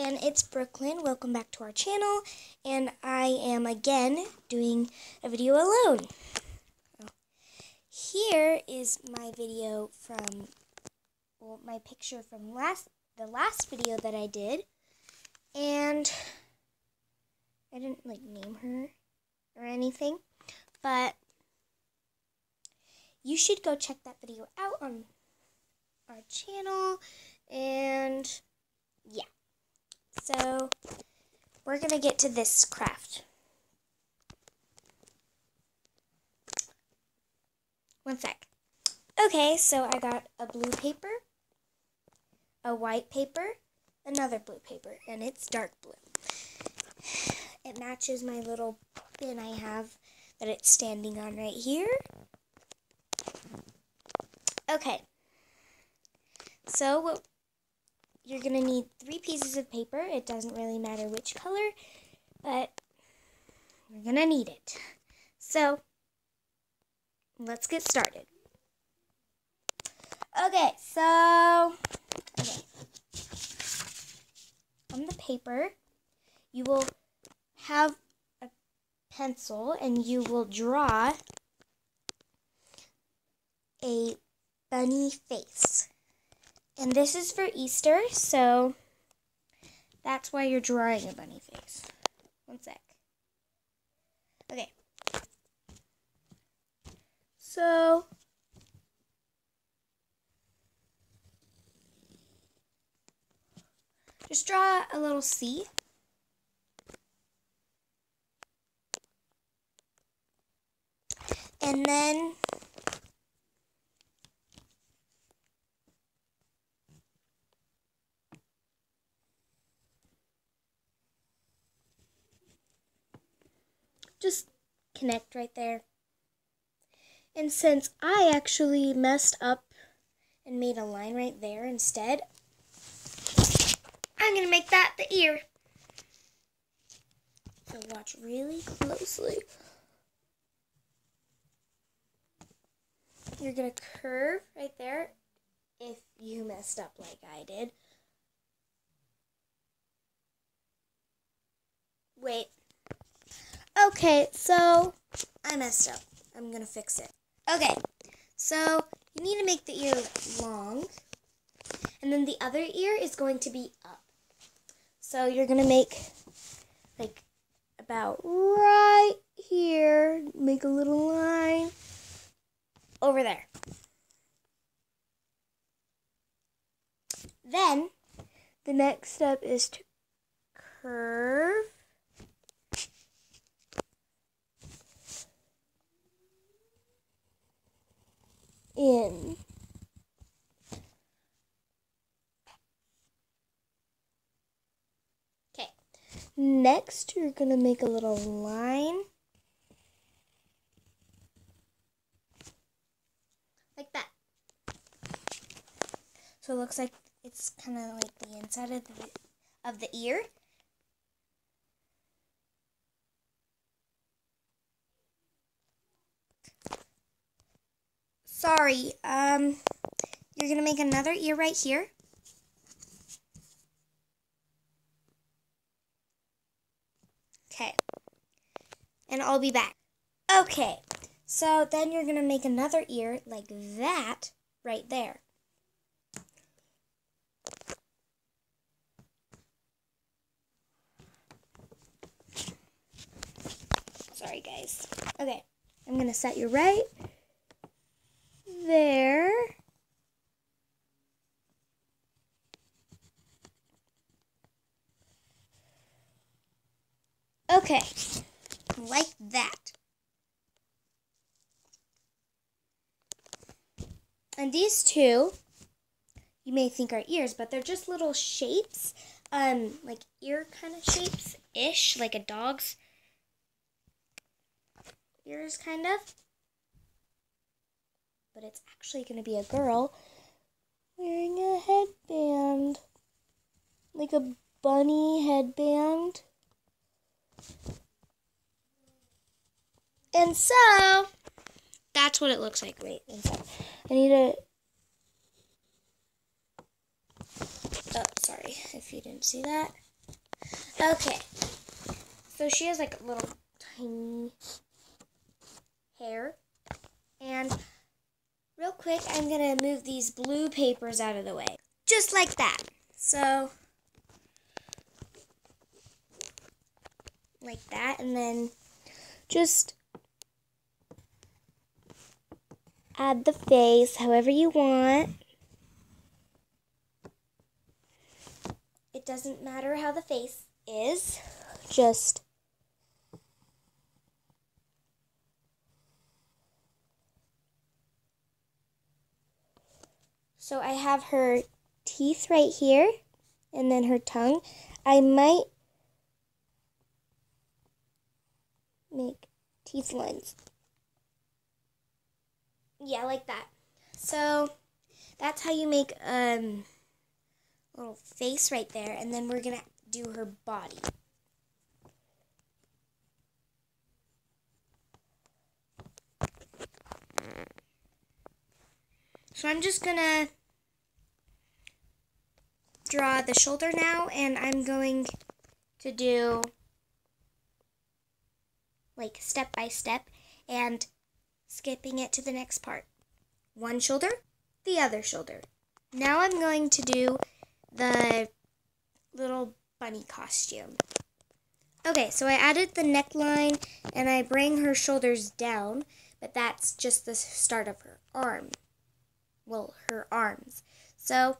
and it's Brooklyn. Welcome back to our channel, and I am again doing a video alone. Here is my video from, well, my picture from last the last video that I did, and I didn't like name her or anything, but you should go check that video out on our channel, and yeah. So we're going to get to this craft. One sec. Okay, so I got a blue paper, a white paper, another blue paper, and it's dark blue. It matches my little bin I have that it's standing on right here. Okay. So what you're going to need three pieces of paper. It doesn't really matter which color, but you're going to need it. So, let's get started. Okay, so, okay. On the paper, you will have a pencil and you will draw a bunny face. And this is for Easter, so that's why you're drawing a bunny face. One sec. Okay. So, just draw a little C. And then just connect right there. And since I actually messed up and made a line right there instead, I'm going to make that the ear. So watch really closely. You're going to curve right there if you messed up like I did. Wait, Okay, so I messed up. I'm to fix it. Okay, so you need to make the ear long. And then the other ear is going to be up. So you're to make like about right here. Make a little line over there. Then the next step is to curve in. Okay. Next, you're going to make a little line. Like that. So it looks like it's kind of like the inside of the, of the ear. Sorry. Um, you're going to make another ear right here. Okay. And I'll be back. Okay. So then you're going to make another ear like that right there. Sorry, guys. Okay. I'm going to set you right there. Okay, like that. And these two, you may think are ears, but they're just little shapes, um, like ear kind of shapes-ish, like a dog's ears, kind of but it's actually going to be a girl wearing a headband. Like a bunny headband. And so, that's what it looks like. Inside. I need to. Oh, sorry if you didn't see that. Okay. So she has like a little tiny hair. And real quick, I'm going to move these blue papers out of the way. Just like that. So, like that. And then just add the face however you want. It doesn't matter how the face is, just So I have her teeth right here and then her tongue. I might make teeth lines. Yeah, like that. So that's how you make um little face right there and then we're going to do her body. So I'm just going to draw the shoulder now and I'm going to do like step by step and skipping it to the next part. One shoulder, the other shoulder. Now I'm going to do the little bunny costume. Okay, so I added the neckline and I bring her shoulders down, but that's just the start of her arm. Well, her arms. So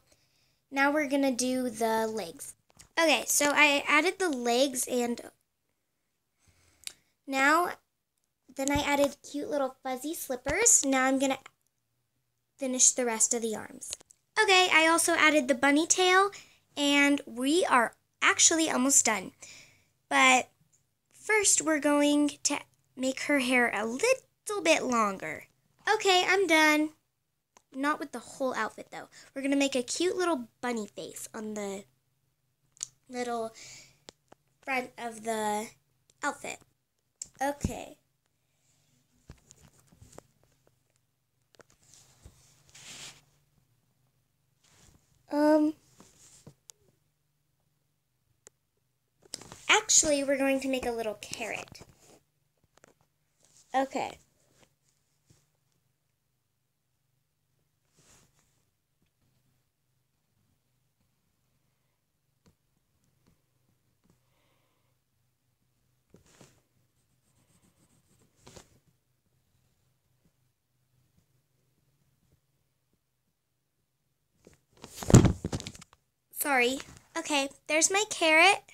now we're going to do the legs. Okay, so I added the legs and now then I added cute little fuzzy slippers. Now I'm going to finish the rest of the arms. Okay, I also added the bunny tail and we are actually almost done. But first we're going to make her hair a little bit longer. Okay, I'm done. Not with the whole outfit though. We're going to make a cute little bunny face on the little front of the outfit. Okay. Um, actually, we're going to make a little carrot. Okay. Sorry. Okay, there's my carrot.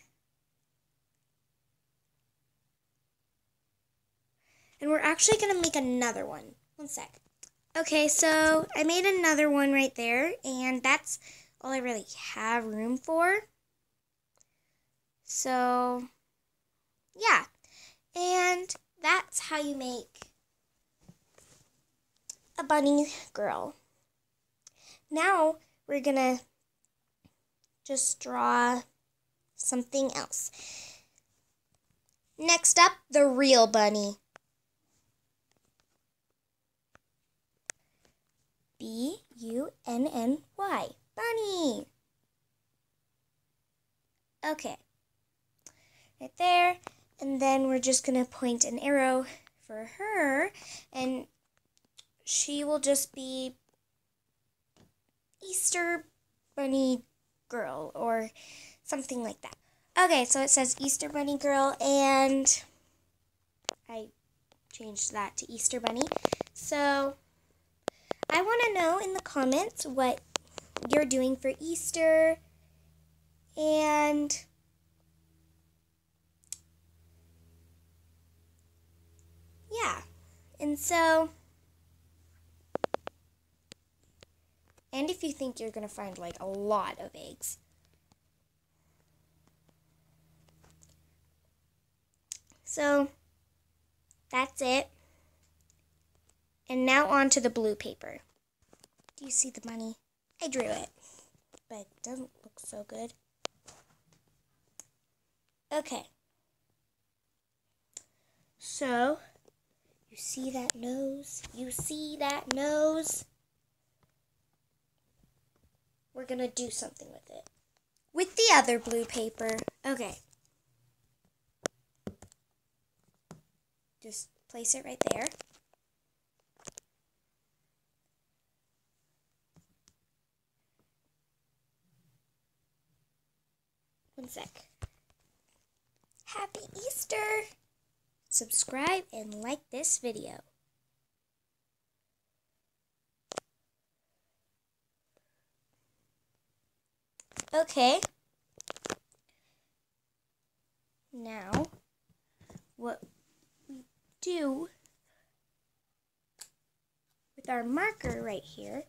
And we're actually going to make another one. One sec. Okay, so I made another one right there, and that's all I really have room for. So, yeah. And that's how you make a bunny girl. Now, we're going to just draw something else. Next up, the real bunny. B U N N Y. Bunny. Okay. Right there. And then we're just going to point an arrow for her. And she will just be Easter Bunny Girl or something like that. Okay, so it says Easter Bunny Girl, and I changed that to Easter Bunny. So I want to know in the comments what you're doing for Easter and yeah. And so And if you think you're going to find like a lot of eggs. So that's it. And now on to the blue paper. Do you see the money? I drew it, but it doesn't look so good. Okay. So, you see that nose? You see that nose? we're going to do something with it. With the other blue paper. Okay. Just place it right there. One sec. Happy Easter! Subscribe and like this video. Okay. Now, what we do with our marker right here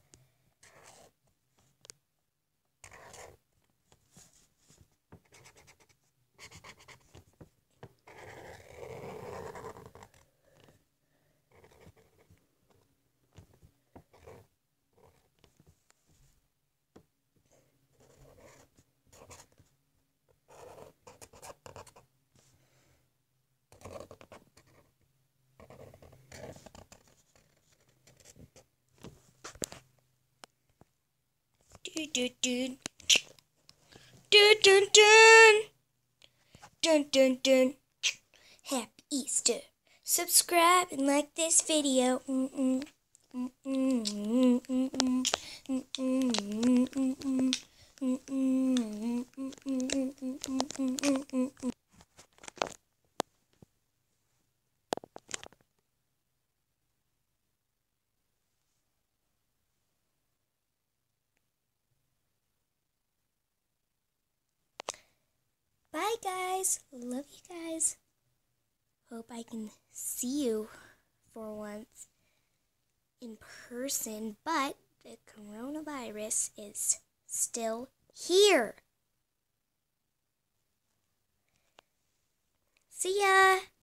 Dun dun dun. Dun dun dun. Happy Easter. Subscribe and like this video. Bye, guys. Love you guys. Hope I can see you for once in person, but the coronavirus is still here. See ya.